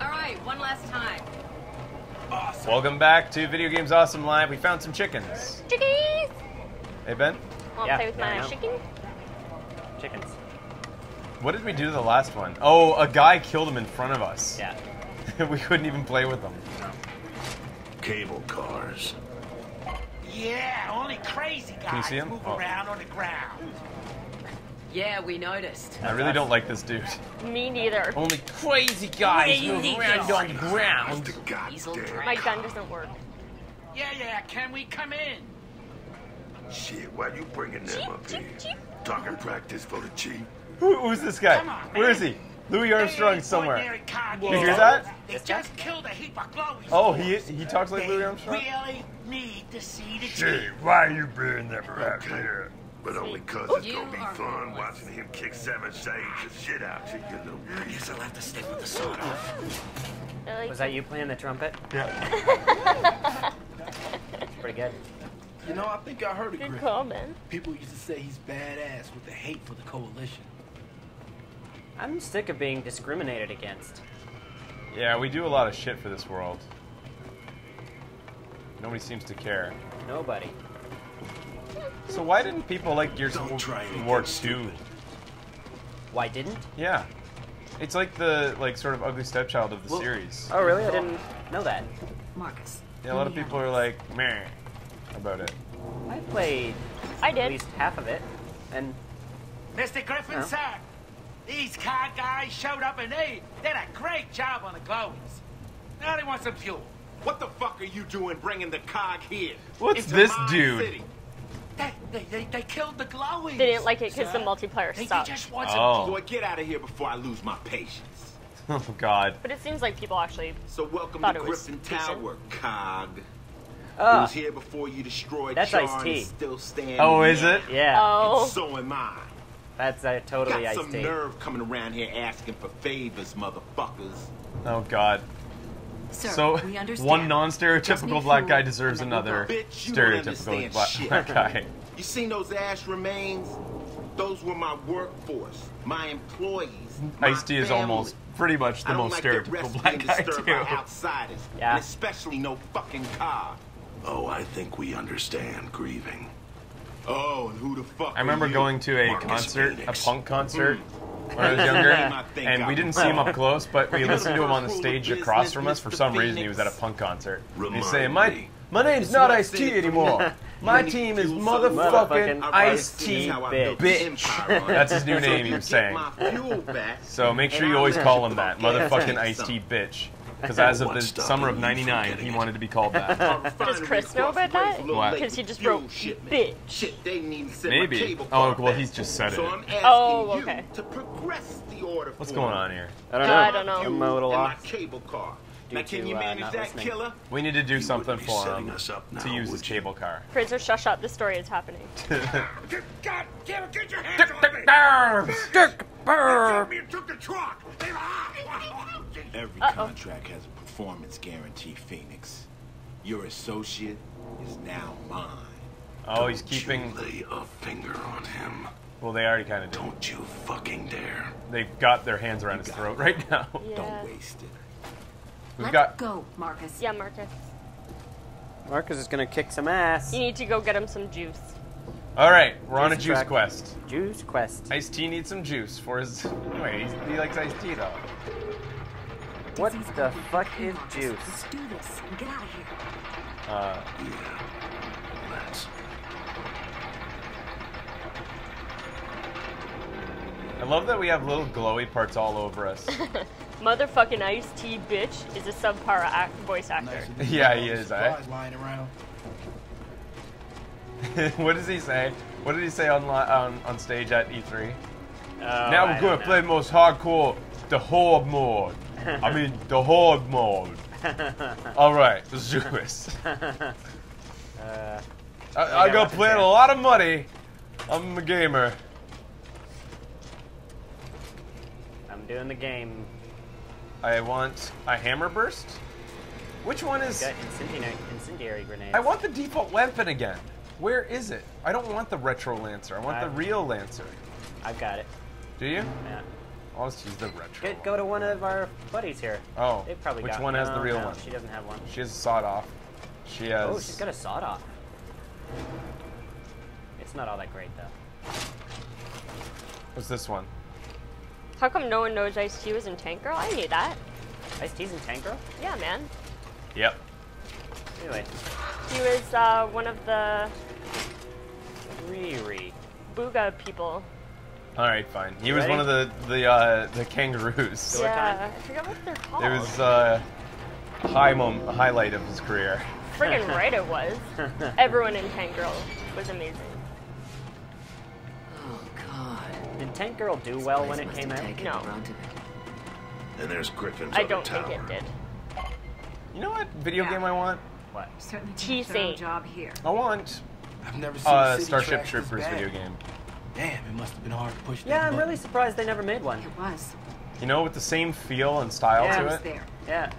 All right, one last time. Welcome back to Video Games Awesome Live. We found some chickens. Chickies! Hey Ben, Want to Yeah, play with yeah, my chicken? Chickens. what did we do to the last one? Oh, a guy killed him in front of us. Yeah. we couldn't even play with them. Cable cars. Yeah, only crazy guys Can you see him? move Oh. around on the ground. Yeah, we noticed. I really don't like this dude. Me neither. Only crazy guys Crazy move around on the ground. the Diesel goddamn. train. My gun doesn't work. Yeah, yeah, can we come in? Shit, why are you bringing them up here? Talking practice for the chief. Who, who's this guy? Come on, Where man. is he? Louis Armstrong somewhere. ordinary You hear that? They just killed a heap of glowies. Oh, he he talks like They Louis Armstrong. really need to see the Shit, chief. why you bringing them up here? But only cause it's gonna be fun watching him kick seven shades of shit out you, you little I guess I'll have to stick with the sword like Was that you playing the trumpet? Yeah. That's pretty good. You know, I think I heard it, Good Griffin. call, man. People used to say he's badass with the hate for the coalition. I'm sick of being discriminated against. Yeah, we do a lot of shit for this world. Nobody seems to care. Nobody. So why didn't people like Gears Don't try of War 2? Why didn't? Yeah. It's like the like sort of ugly stepchild of the Well- series. Oh, really? I didn't know that. Marcus. Yeah, a lot of people are like meh about it. I played I did. at least half of it, and Mr. Griffin, Yeah. sir, these car guys showed up and they did a great job on the glowies. Now they want some fuel. What the fuck are you doing bringing the cog here? What's Into this my dude? City? They, they, they, they killed the glowies. They didn't like it because the multiplayer they, sucked. They just want Oh. some Boy, get out of here before I lose my patience. Oh god. But it seems like people actually. So welcome to it was Griffin decent. Tower, cog. Who oh, was here before you destroyed That's Charn Ice-T. and still standing Oh, is it? yeah, Oh. And so am I. that's uh, totally Got Ice some T. nerve coming around here asking for favors, motherfuckers. Oh god. Sir, So we one non-stereotypical black guy deserves and then we'll another Bitch, stereotypical black, black guy. You seen those ash remains? Those were my workforce, my employees. my Ice-T is family. almost pretty much the I don't most like their stereotypical rest black being guy disturbed too. by outsiders, Yeah. and especially no fucking car. Oh, I think we understand grieving. Oh, and who the fuck? I remember are you? going to a Marcus concert, Phoenix. a punk concert, Hmm. when I was younger, and we didn't see him up close, but we listened to him on the stage across from us. For some reason, he was at a punk concert. He's Remind saying, "My me." My name's This not is what Ice I T said anymore. My team is motherfucking Motherfucking Ice Ice-T, T, How I built the bitch. That's his new So name, if he you was saying. my fuel back, So make sure you always call him that, motherfucking take Ice T bitch. Because as of the summer of '99, he wanted to be called that. Our Does Chris know about the way is that? a What? late 'Cause he just wrote shipment. bitch. Shit, they didn't even send Maybe. my cable Oh, well, he's just said it. I'm Oh, okay. to progress the order What's going on here? I don't know. I don't know. I'm a little off. Cable car. Due Now, can to, you uh, manage not that, listening. killer? We need to do You something for him us up now, to use his you? cable car. Fraser, shush up. The story is happening. God damn it, get your hands off me! You took the truck! Every Uh-oh. contract has a performance guarantee, Phoenix. Your associate is now mine. Oh, he's Don't you keeping. lay a finger on him. Well, they already kind of did. Don't you fucking dare. They've got their hands around his throat right now. Yeah. Don't waste it. We've Let's got. go, Marcus. Yeah, Marcus. Marcus is gonna kick some ass. You need to go get him some juice. All right, we're on a Juice juice track. quest. Juice quest. Ice T needs some juice for his. Wait, he's, he likes iced tea though. What Dixie's the gonna fuck is Marcus. juice? Let's do this and get out of here. Uh, Yeah. Let's. I love that we have little glowy parts all over us. Motherfucking Ice T bitch is a subpar act voice actor. Nicer than Yeah, he is, eh? lying around. what does he say? What did he say on on, on stage at E3? Oh, now we're don't gonna play most hardcore, the horde mode. I mean, the horde mode. All right, let's do this. Uh, I, I Yeah, got playing a lot of money. I'm a gamer. I'm doing the game. I want a hammer burst. Which one is? Got incendiary, incendiary grenades. I want the default weapon again. Where is it? I don't want the retro lancer. I want the I've- real lancer. I've got it. Do you? Yeah. I'll just use the retro. Go, go to one of our buddies here. Oh, They probably which got one has the real no, one? She doesn't have one. She has a sawed off. She oh, has. Oh, she's got a sawed off. It's not all that great though. What's this one? How come no one knows Ice T was in Tank Girl? I knew that. Ice T's in Tank Girl? Yeah, man. Yep. Anyway, He was uh, one of the Riri. Booga people. All right, fine. He You was ready? one of the the uh, the kangaroos. Yeah, I forgot what they're called. It was uh, a high mom- a highlight of his career. friggin' right it was. Everyone in Tank Girl was amazing. Tank Girl do well when it came have out? taken No. the brunt of it. And there's Griffin's I don't tower. think it did. You know what video Yeah. game I want? What? Certainly T did a thorough Saint. job here. I want I've never seen uh, City Starship Troopers video game. Damn, it must have been hard to push that Yeah, I'm button. really surprised they never made one. It was. You know, with the same feel and style Yeah. I to was it, there. Yeah.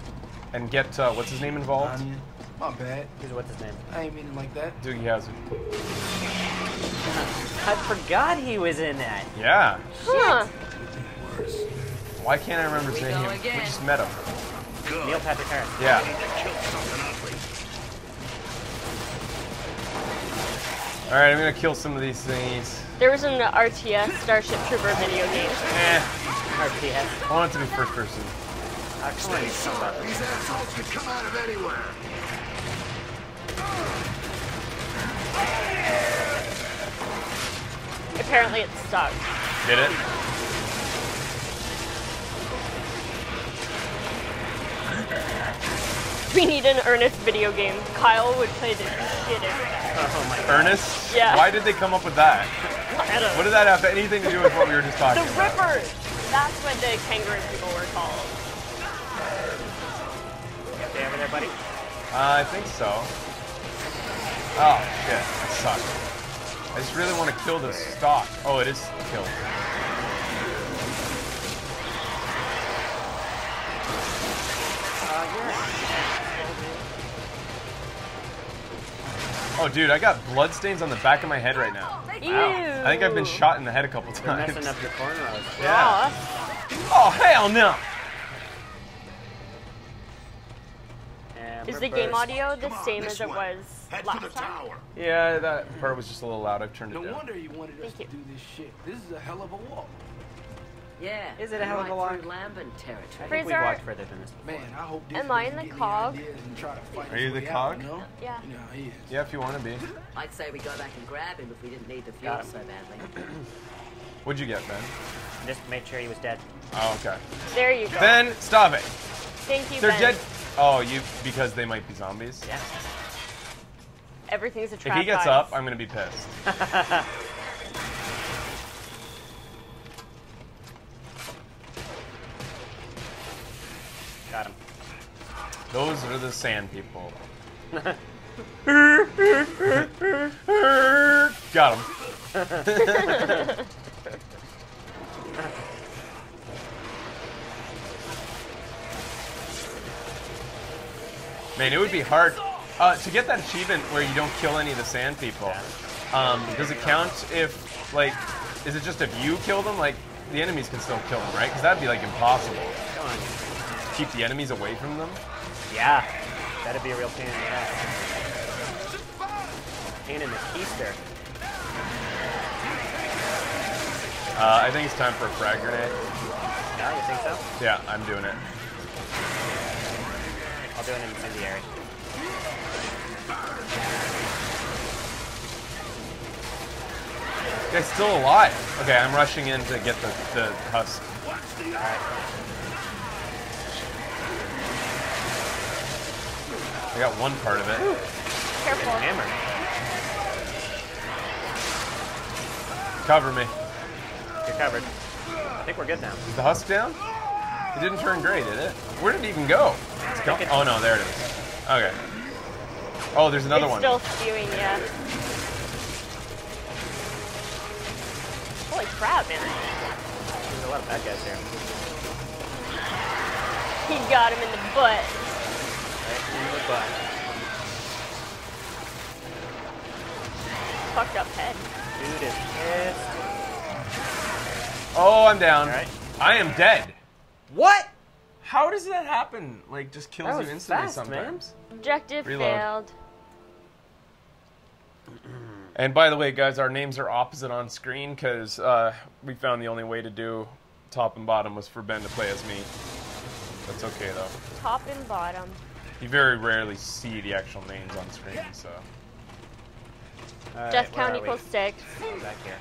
and get uh, what's his name involved? Anya. My bad. What's his name? I ain't meaning like that. Doogie Howser. I forgot he was in that. Yeah. Huh. Why can't I remember his we name? We just met him. Good. Neil Patrick Harris. Yeah. Need to kill something ugly. All right, I'm gonna kill some of these things. There was an RTS Starship Trooper video game. Eh, RPS. I want it to be first person. Uh, come on, Stay you son sharp. of a- These assholes could come out of anywhere. Apparently it stuck. Did it? We need an Ernest video game. Kyle would play the shit out of that. Oh my god. Ernest? Yeah. Why did they come up with that? I don't What did that have anything to do with what we were just talking The about? Rippers! That's what the kangaroo people were called. You okay over there, buddy? Uh, I think so. Oh shit, that sucks. I just really want to kill this stock. Oh, it is killed. Oh, dude, I got bloodstains on the back of my head right now. Ew. I think I've been shot in the head a couple You're times. messing up your cornrows. Yeah. Oh hell no! Is the game audio the same as it was Head for the time? tower. Yeah, that part was just a little loud. I've turned No it down. No wonder you wanted us Thank to you. do this shit. This is a hell of a walk. Yeah. Is it a hell of a right walk? through Lambent I territory. think we've walked further than this before. Man, I hope this Am I in the get cog? ideas and try to fight Are you the way out, cog? you know? Yeah. You know how he is. Yeah, if you want to be. I'd say we go back and grab him if we didn't need the fuel so badly. What'd you get, Ben? Just made sure he was dead. Oh, okay. There you go. Ben, stop it. Thank you, They're Ben. dead. Oh, you because they might be zombies. Yeah. Everything's a If he gets guys. up, I'm gonna be pissed. Got him. Those are the sand people. Got him. Man, it would be hard uh, to get that achievement where you don't kill any of the sand people. Um, does it count if, like, is it just if you kill them? Like, the enemies can still kill them, right? Because that'd be like impossible. Come on. Keep the enemies away from them. Yeah. That'd be a real pain in the ass. Pain in the keister. Uh, I think it's time for a frag grenade. Yeah, you think so? Yeah, I'm doing it. I'll do an incendiary. Guy's still alive. Okay, I'm rushing in to get the, the husk. I got one part of it. Careful. Hammer. Cover me. You're covered. I think we're good now. Is the husk down? It didn't turn gray, did it? Where did it even go? Oh no, there it is. Okay. Oh, there's another it's one. still spewing, yeah. Holy crap, man. There's a lot of bad guys here. He got him in the butt. Right in the butt. Fucked up head. Dude is pissed. Oh, I'm down. Alright. I am dead. What? How does that happen? Like, just kills you instantly fast, man. sometimes. Objective Reload. failed. And by the way, guys, our names are opposite on screen because uh, we found the only way to do top and bottom was for Ben to play as me. That's okay though. Top and bottom. You very rarely see the actual names on screen, so. All right, Death count are we? equals six. Back here.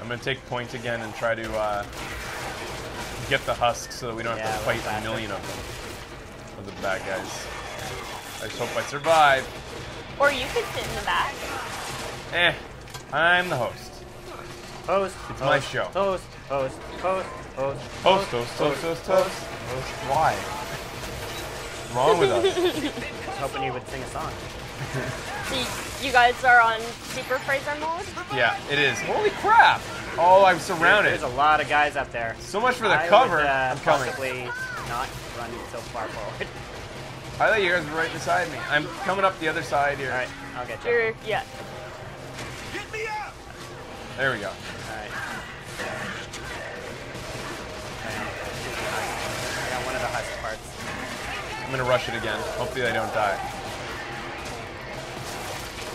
I'm gonna take point again and try to uh, get the husks so that we don't Yeah, have to fight a million of them. Of the bad guys. I just hope I survive. Or you could sit in the back. Eh, I'm the host. Host. It's host, my show. Host. Host. Host. Host. Host, host, host, host, host. Host, why? What's wrong with us? I was hoping you would sing a song. So you guys are on Super Fraser mode? Yeah, it is. Holy crap! Oh, I'm surrounded. There's a lot of guys up there. So much for the I cover. Would, uh, I'm coming. Possibly not run so far forward. I thought you guys were right beside me. I'm coming up the other side here. All right, I'll get you. You're, yeah. Get me up! There we go. All right. I got one of the husk parts. I'm gonna rush it again. Hopefully I don't die.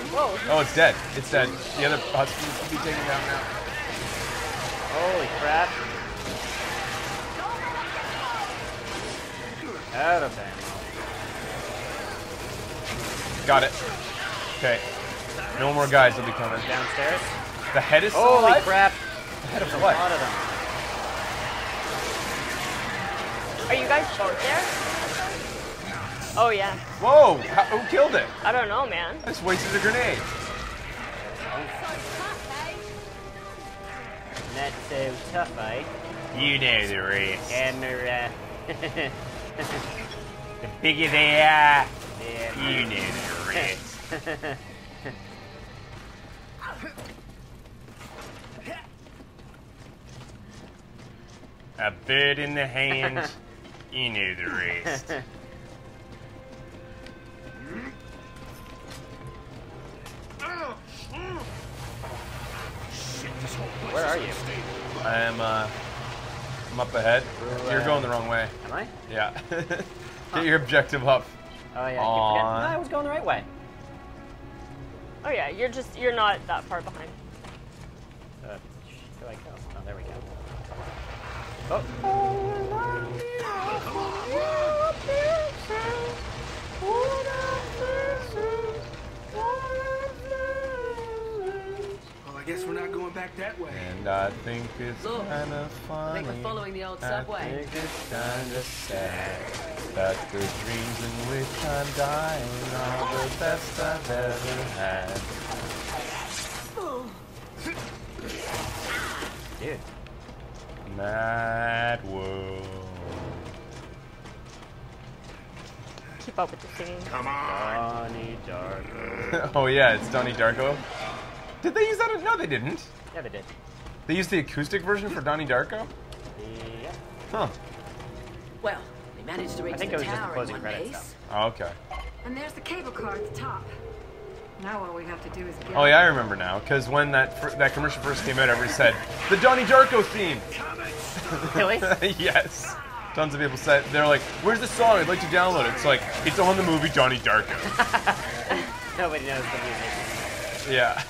Whoa. Oh, it's dead. It's dead. The other husky can be taken down now. Holy crap. Out of ammo. Got it. Okay. No more guys will be coming. Downstairs. The head is still Holy alive? crap. The head of There's a what? lot of them. Are you guys both there? Oh, yeah. Whoa! How, who killed it? I don't know, man. I just wasted a grenade. Oh. Not so tough, eh? You know the rest. Camera. The bigger they are, Yeah. you know the rest. A bird in the hand, you know the rest. Where are you? I'm uh, I'm up ahead. You're going the wrong way. Am I? Yeah. Get your objective up. Oh yeah, I No, I was going the right way. Oh, yeah. You're just, you're not that far behind. Uh, do I go? Oh, there we go. Oh. Going back that way. And I think it's Look, kind of I think we're following the old I subway. think it's kind of sad that the dreams in which I'm dying are the best I've ever had. Dude. Mad world. Keep up with the singing. Come on! Donnie Darko. oh yeah, it's Donnie Darko. Did they use that? No, they didn't. Yeah, they did. They used the acoustic version for Donnie Darko. Yeah. Huh. Well, they managed to reach I think the it was just the tower closing credits, piece. Oh, okay. And there's the cable car at the top. Now all we have to do is get Oh yeah, I remember now. Because when that that commercial first came out, everybody said the Donnie Darko theme. Really? yes. Tons of people said they're like, "Where's the song? I'd like to download it." It's like it's on the movie Donnie Darko. Nobody knows the music. yeah.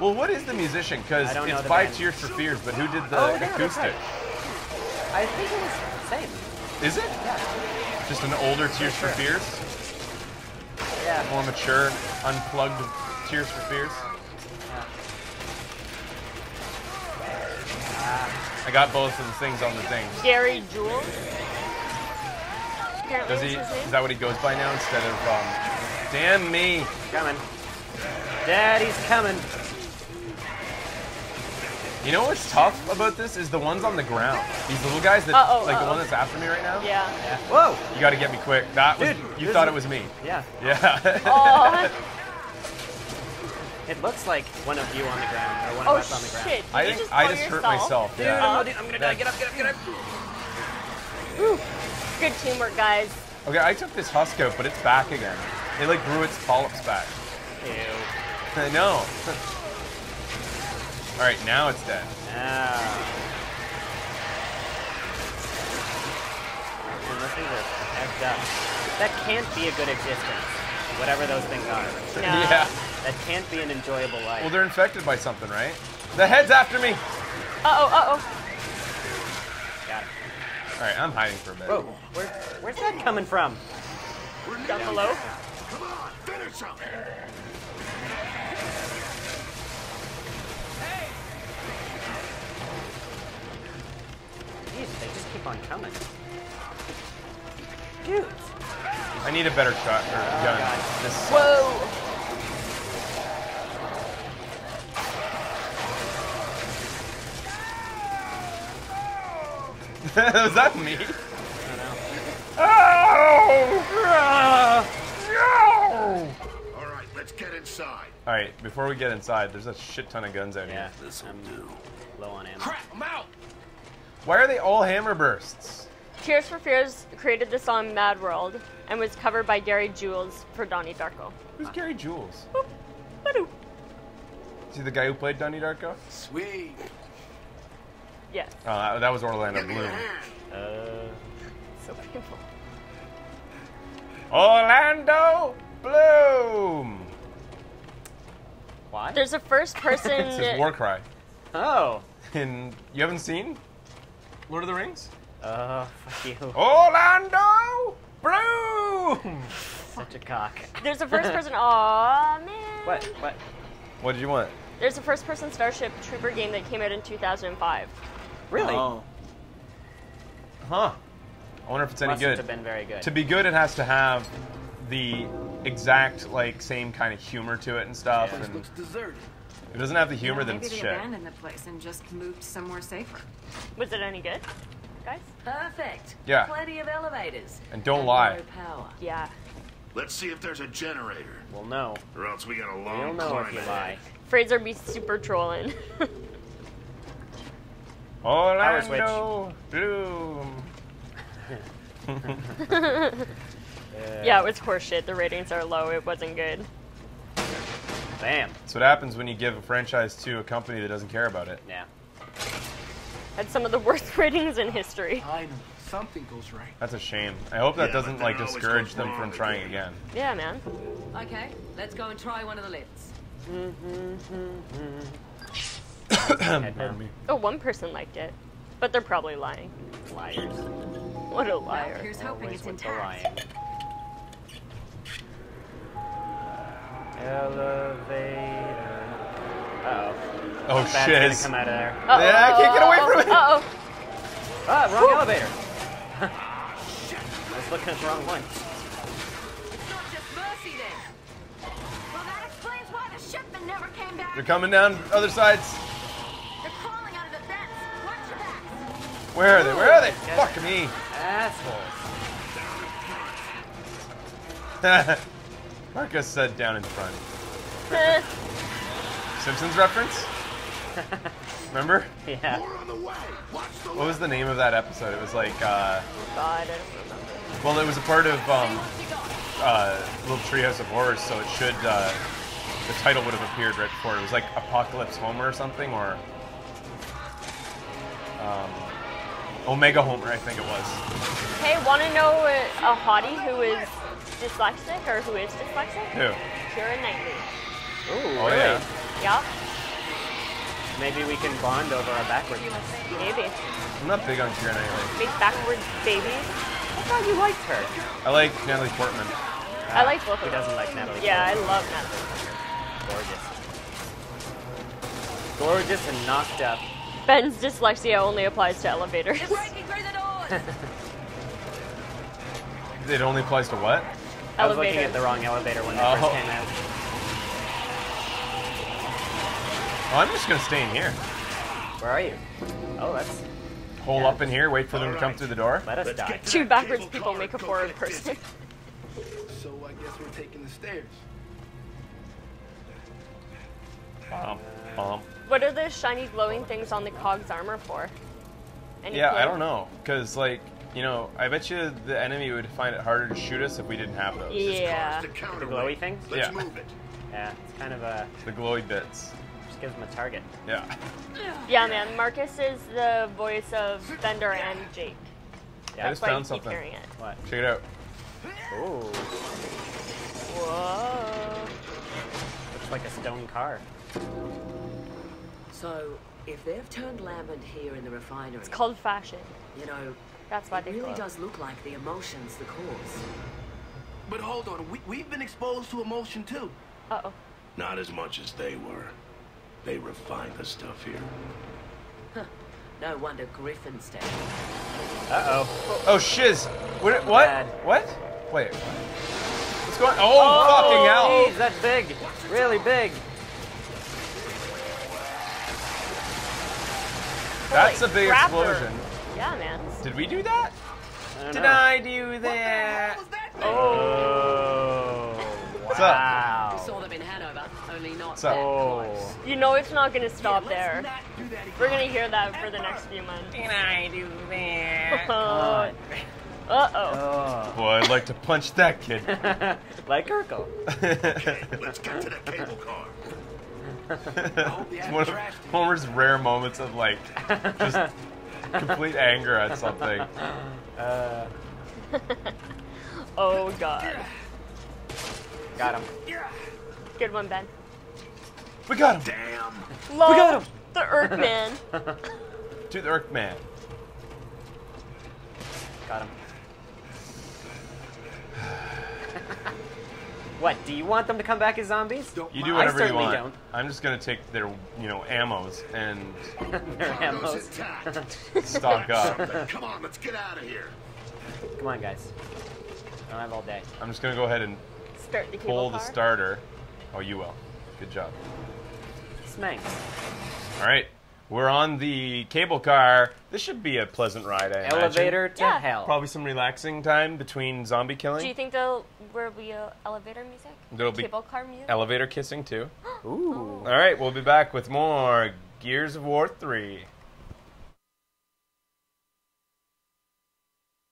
Well, what is the musician? Because I don't know it's the by band. Tears for Fears, but who did the Oh, yeah, acoustic? right. I think it was the same. Is it? Yeah. Just an older Tears for Sure. Fears, Yeah. more mature, unplugged Tears for Fears. I got both of the things on the thing. Gary Jules. Apparently Does he? that's his name. Is that what he goes by now instead of um? Damn me! Coming. Daddy's coming. You know what's tough about this is the ones on the ground. These little guys that, Uh-oh, like the uh-oh. one that's after me right now. Yeah. Yeah. Whoa. You got to get me quick. That was Dude, you thought it was me. Yeah. Yeah. Oh, It looks like one of you on the ground or one oh of us on the ground. shit. Did I you think just I blow just hurt myself. Dude, Yeah. I'm, gonna, I'm gonna die. Get up, get up, get up. Good teamwork, guys. Okay, I took this husk out, but it's back again. It like grew its polyps back. Ew. I know. Alright, now it's dead. Ah. Man, those things are effed up. That can't be a good existence, whatever those things are. No. Yeah. That can't be an enjoyable life. Well, they're infected by something, right? The head's after me! Uh-oh, uh-oh. Got it. Alright, I'm hiding for a minute. Whoa, Where, where's that coming from? Down below? Come on, finish him! Jeez, they just keep on coming. Dude. I need a better shot or oh gun. God. This Whoa. was that me? Oh, no! All right, let's get inside. All right, before we get inside, there's a shit ton of guns out Yeah, here. This'll I'm do. low on ammo. Crap, I'm out. Why are they all hammer bursts? Tears for Fears created the song Mad World and was covered by Gary Jules for Donnie Darko. Who's Gary Jules? Badoo. Is he the guy who played Donnie Darko? Sweet. Yes. Oh, that, that was Orlando Give me a Bloom. Uh, So painful. Orlando Bloom. why? There's a first person. It's his war cry. Oh. And you haven't seen Lord of the Rings? Oh, fuck you. Orlando Bloom. Such a cock. There's a first person. Aw, man. What? What? What did you want? There's a first person Starship Trooper game that came out in 2005. Really? Oh. Huh? I wonder if it's any Mustn't good. have been very good. To be good, it has to have the exact like same kind of humor to it and stuff. Place And looks deserted. If it doesn't have the humor, Yeah, then maybe it's they abandoned the place and just moved somewhere safer. Was it any good, guys? Perfect. Yeah. Plenty of elevators. And don't lie. No power. Yeah. Let's see if there's a generator, Well, no. or else we got a You'll long know climb if you ahead. lie. Fraser be super trolling. Orlando Bloom. yeah, it was horseshit. The ratings are low. It wasn't good. Bam. That's what happens when you give a franchise to a company that doesn't care about it. Yeah. Had some of the worst ratings in history. Finally, something goes right. That's a shame. I hope that Yeah, doesn't like discourage them wrong from trying again. again. Yeah, man. Okay, let's go and try one of the lifts. Head Pardon me. Oh, one person liked it, but they're probably lying. Liars. What a Well, liar. here's hoping Always it's with the intact. Elevator. Uh-oh. Oh That's gonna shit! come out of there. Uh-oh, Yeah, I can't get away from it. Uh oh. Ah, wrong elevator. I was looking at the wrong one. It's not just Mercy then. Well, that explains why the shipment never came back. They're coming down other sides. They're crawling out of the vents. Watch your backs. Where are they? Where are they? Fuck me. Assholes. Marcus said down in front. Simpsons reference? Remember? Yeah. More on the way. Watch the What was the name of that episode? It was like, uh, God, I don't remember. well, it was a part of um, uh, Little Treehouse of Horrors, so it should, uh, the title would have appeared right before. It was like Apocalypse Homer or something, or um, Omega Homer, I think it was. Hey, want to know a, a hottie who is dyslexic or who is dyslexic? Who? Keira Knightley. Ooh, Oh, really? yeah. Yeah, Maybe we can bond over our backwards. maybe. I'm not big on Keira Knightley. Big backwards babies. I thought you liked her. I like Natalie Portman. I like both Who of them. doesn't like Natalie? Yeah, I love Natalie. Gorgeous. Gorgeous and knocked up. Ben's dyslexia only applies to elevators. They're breaking through the doors. It only applies to what? I was looking at the wrong elevator when they Oh. first came out. Oh, I'm just gonna stay in here. Where are you? Oh, that's. Hole Yeah. up in here, wait for them to come through the door. Let us Let's die. Two backwards people make a forward get person. So I guess we're taking the stairs. Bum, bum. What are the shiny glowing things on the Cog's armor for? Any Yeah, clue? I don't know, cause like you know, I bet you the enemy would find it harder to shoot us if we didn't have those. Yeah. The The glowy things? Let's Yeah. move it. Yeah, it's kind of a. The glowy bits. Just gives them a target. Yeah. Yeah, man. Marcus is the voice of Bender and Jake. I That's just why found something. hearing it. What? Check it out. Ooh, Whoa. looks like a stone car. So, if they've turned Lambent here in the refinery, It's called fashion. you know, That's why it they really glow. does look like the imulsion's the cause. But hold on, we, we've been exposed to imulsion too. Uh oh. Not as much as they were. They refined the stuff here. Huh. No wonder Griffin's dead. Uh oh. Oh shiz! What? What? Bad. What? Wait. What's going? Oh, fucking hell! Jeez, that's big. Really big. That's a big crapper. explosion. Yeah, man. Did we do that? I Did know. I do that? Oh. What's wow. We saw them in Hanover, only not What's that Oh. close. You know it's not gonna stop Let's there. not do that again. We're gonna hear that for the next few months. Did I do that? Uh oh. Oh. Boy, I'd like to punch that kid. like Urkel. Okay, let's get to the cable car. it's one of Homer's rare moments of like just complete anger at something. Uh, Oh god. got him. Good one, Ben. We got him, Damn. We got him. The Earthman. to the Earth Man. Got him. what? Do you want them to come back as zombies? You do I whatever you certainly want. don't. I'm just gonna take their, you know, ammos and Their ammos. intact. stock up. Come on, let's get out of here. Come on, guys. I don't have all day. I'm just gonna go ahead and Start the cable pull the car. starter. Oh, you will. Good job. Smanks. All right, we're on the cable car. This should be a pleasant ride. I imagine. Elevator to Yeah. hell. Probably some relaxing time between zombie killing. Do you think there'll will be a uh, elevator music? There'll be cable car music. elevator kissing too. Ooh. All right, we'll be back with more Gears of War 3.